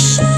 Peace.